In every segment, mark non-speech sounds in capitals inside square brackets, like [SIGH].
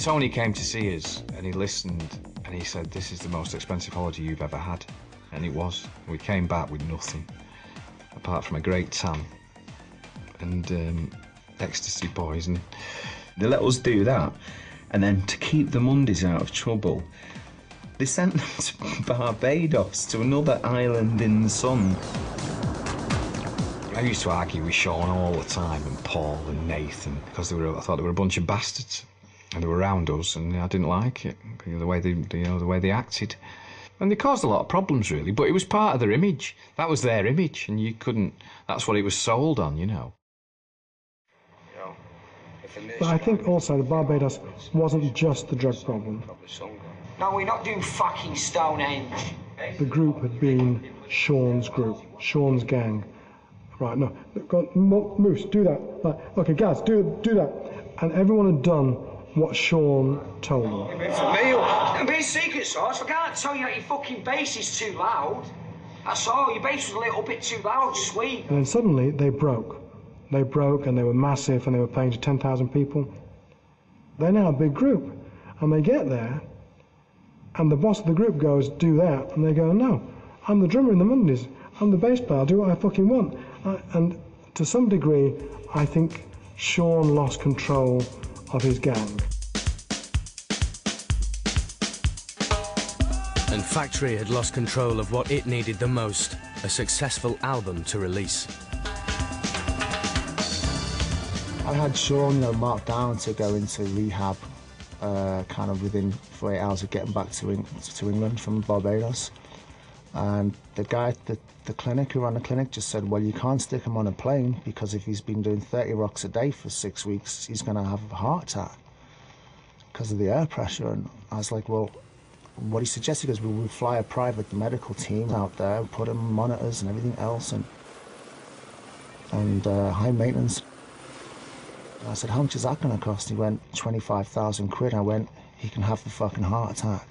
Tony came to see us and he listened and he said, This is the most expensive holiday you've ever had. And it was. We came back with nothing apart from a great tan and um, ecstasy poison. They let us do that. And then to keep the Mondays out of trouble, they sent them [LAUGHS] to Barbados, to another island in the sun. I used to argue with Shaun all the time and Paul and Nathan because they were, I thought they were a bunch of bastards and they were around us and I didn't like it, you know, the way they, you know, the way they acted. And they caused a lot of problems, really, but it was part of their image. That was their image, and you couldn't, that's what it was sold on, you know. But I think also the Barbados wasn't just the drug problem. No, we're not doing fucking Stonehenge. The group had been Shaun's group, Shaun's gang. Right, no, go on, Moose, do that. Right, okay, Gaz, do do that. And everyone had done what Shaun told them. For me, it'll be a secret sauce. I can't tell you that your fucking bass is too loud. That's all. Your bass was a little bit too loud, sweet. And then suddenly they broke. They broke and they were massive and they were playing to 10,000 people. They're now a big group. And they get there and the boss of the group goes, do that. And they go, no, I'm the drummer in the Mondays. I'm the bass player. I'll do what I fucking want. Uh, and to some degree, I think Shaun lost control of his gang. And Factory had lost control of what it needed the most a successful album to release. I had Shaun, you know, marked down to go into rehab, uh, kind of within 48 hours of getting back to, Eng- to England from Barbados. And the guy at the, the clinic who ran the clinic just said, well, you can't stick him on a plane because if he's been doing 30 rocks a day for six weeks, he's going to have a heart attack because of the air pressure. And I was like, well, what he suggested is we would fly a private medical team out there, put him monitors and everything else, and and uh, high maintenance. I said, how much is that going to cost? He went, 25,000 quid. I went, he can have the fucking heart attack.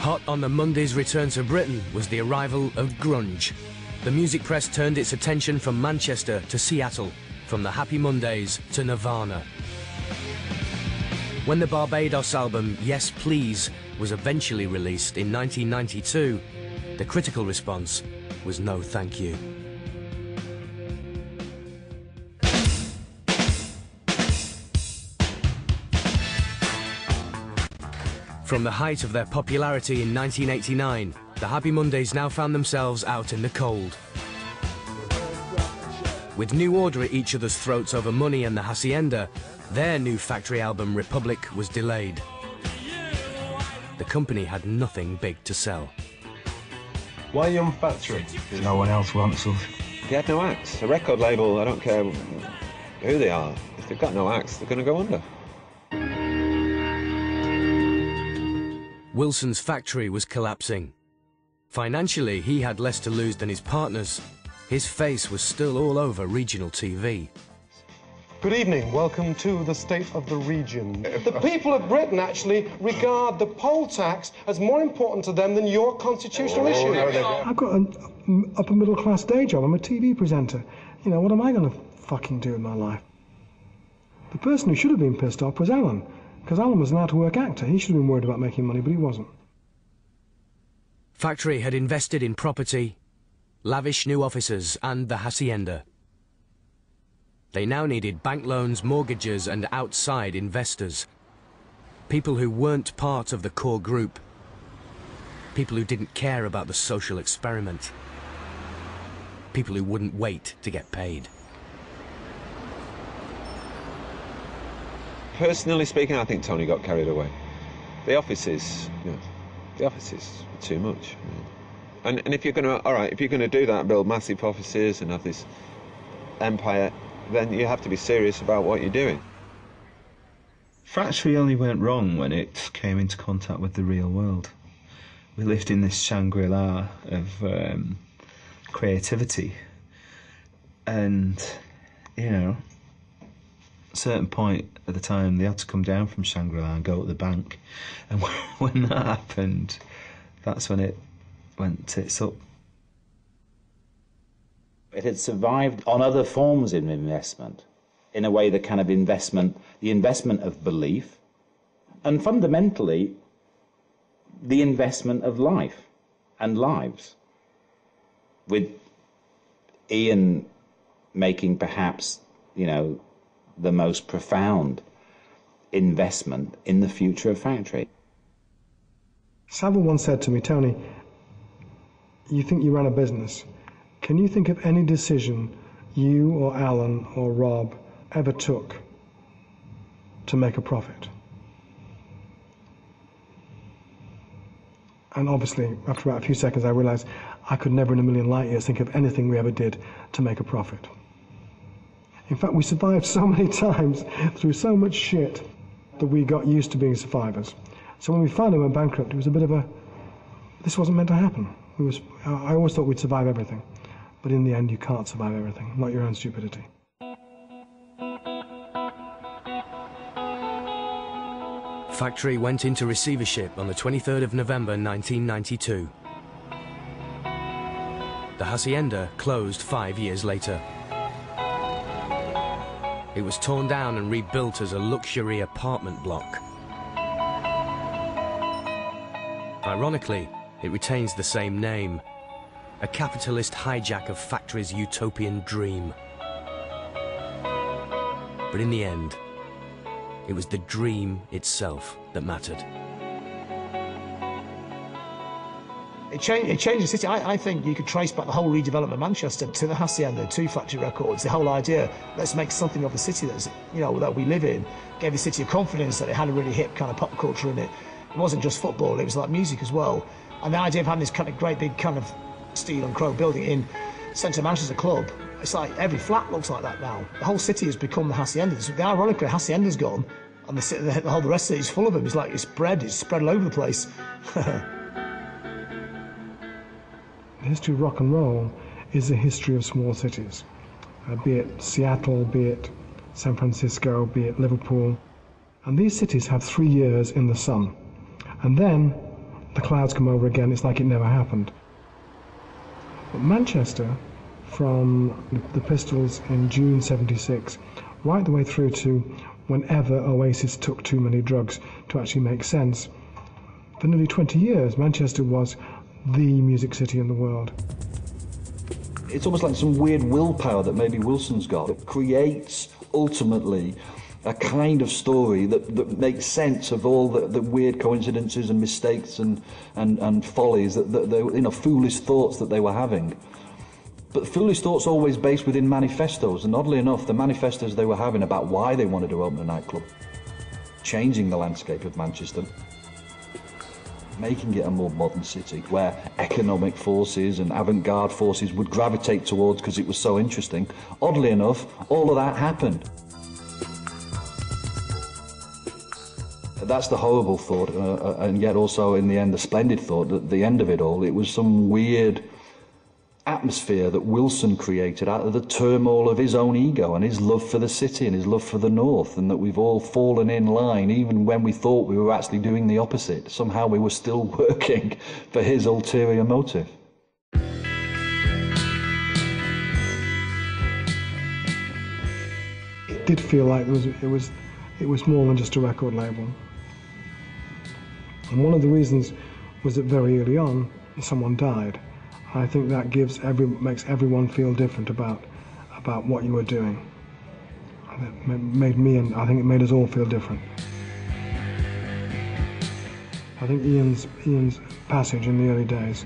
Hot on the Monday's return to Britain was the arrival of grunge. The music press turned its attention from Manchester to Seattle, from the Happy Mondays to Nirvana. When the Barbados album Yes Please was eventually released in 1992, the critical response was no thank you. From the height of their popularity in 1989, the Happy Mondays now found themselves out in the cold. With New Order at each other's throats over money and the Hacienda, their new factory album Republic was delayed. The company had nothing big to sell. Why Young Factory? No one else wants us. They had no acts. A record label, I don't care who they are, if they've got no acts, they're going to go under. Wilson's factory was collapsing. Financially, he had less to lose than his partners. His face was still all over regional TV. Good evening. Welcome to the State of the Region. The people of Britain actually regard the poll tax as more important to them than your constitutional issue. I've got an upper middle class day job. I'm a TV presenter. You know, what am I going to fucking do in my life? The person who should have been pissed off was Alan, because Alan was an out of work actor. He should have been worried about making money, but he wasn't. Factory had invested in property, lavish new offices, and the hacienda. They now needed bank loans, mortgages, and outside investors. People who weren't part of the core group. People who didn't care about the social experiment. People who wouldn't wait to get paid. Personally speaking, I think Tony got carried away. The offices, you know, the offices were too much. And, and if you're going to, all right, if you're going to do that, build massive offices and have this empire, then you have to be serious about what you're doing. Factory only went wrong when it came into contact with the real world. We lived in this Shangri La of um, creativity, and you know, certain point at the time they had to come down from Shangri La and go to the bank, and [LAUGHS] when that happened, that's when it went tits up. It had survived on other forms of investment, in a way the kind of investment, the investment of belief, and fundamentally, the investment of life and lives. With Ian making perhaps, you know, the most profound investment in the future of factory. Saville once said to me, Tony, you think you run a business. Can you think of any decision you or Alan or Rob ever took to make a profit? And obviously, after about a few seconds, I realized I could never in a million light years think of anything we ever did to make a profit. In fact, we survived so many [LAUGHS] times through so much shit that we got used to being survivors. So when we finally went bankrupt, it was a bit of a, this wasn't meant to happen. It was, I always thought we'd survive everything. But in the end, you can't survive everything, not your own stupidity. Factory went into receivership on the 23rd of November 1992. The hacienda closed five years later. It was torn down and rebuilt as a luxury apartment block. Ironically, it retains the same name, a capitalist hijack of factory's utopian dream. But in the end, it was the dream itself that mattered. It changed, it changed the city. I, I, think you could trace back the whole redevelopment of Manchester to the Hacienda, to Factory Records. The whole idea, let's make something of the city that's, you know, that we live in, gave the city a confidence that it had a really hip kind of pop culture in it. It wasn't just football; it was like music as well. And the idea of having this kind of great big kind of steel and crow building in centre Manchester club, it's like every flat looks like that now. The whole city has become the Hacienda. The ironically, Hacienda's gone, and the, the, the whole the rest of it is full of them. It's like it's spread, it's spread all over the place. [LAUGHS] History of rock and roll is the history of small cities, uh, be it Seattle, be it San Francisco, be it Liverpool. And these cities have three years in the sun. And then the clouds come over again, it's like it never happened. But Manchester, from the Pistols in June 76, right the way through to whenever Oasis took too many drugs to actually make sense, for nearly 20 years, Manchester was the music city in the world. It's almost like some weird willpower that maybe Wilson's got that creates ultimately a kind of story that, that makes sense of all the, the weird coincidences and mistakes and, and, and follies that, that they, you know, foolish thoughts that they were having. But foolish thoughts always based within manifestos, and oddly enough, the manifestos they were having about why they wanted to open a nightclub, changing the landscape of Manchester, making it a more modern city where economic forces and avant-garde forces would gravitate towards because it was so interesting. Oddly enough, all of that happened. That's the horrible thought, uh, uh and yet also in the end the splendid thought. At the end of it all, it was some weird atmosphere that Wilson created out of the turmoil of his own ego and his love for the city and his love for the North, and that we've all fallen in line, even when we thought we were actually doing the opposite. Somehow we were still [LAUGHS] working for his ulterior motive. It did feel like it was, it was, it was more than just a record label. And one of the reasons was that very early on, someone died. I think that gives every makes everyone feel different about about what you were doing. It made me and I think it made us all feel different. I think Ian's Ian's passage in the early days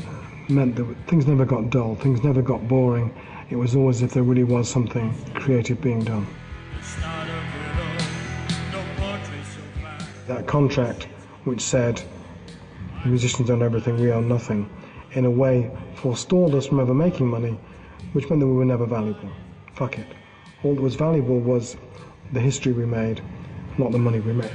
uh, meant that things never got dull, things never got boring. It was always if there really was something creative being done. That contract which said musicians own everything, we own nothing in a way, forestalled us from ever making money, which meant that we were never valuable. Fuck it. All that was valuable was the history we made, not the money we made.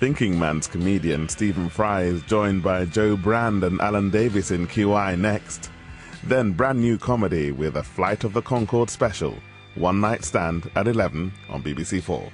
Thinking Man's comedian Stephen Fry is joined by Jo Brand and Alan Davies in QI next. Then brand new comedy with a Flight of the Conchords special, One Night Stand at 11 on BBC4.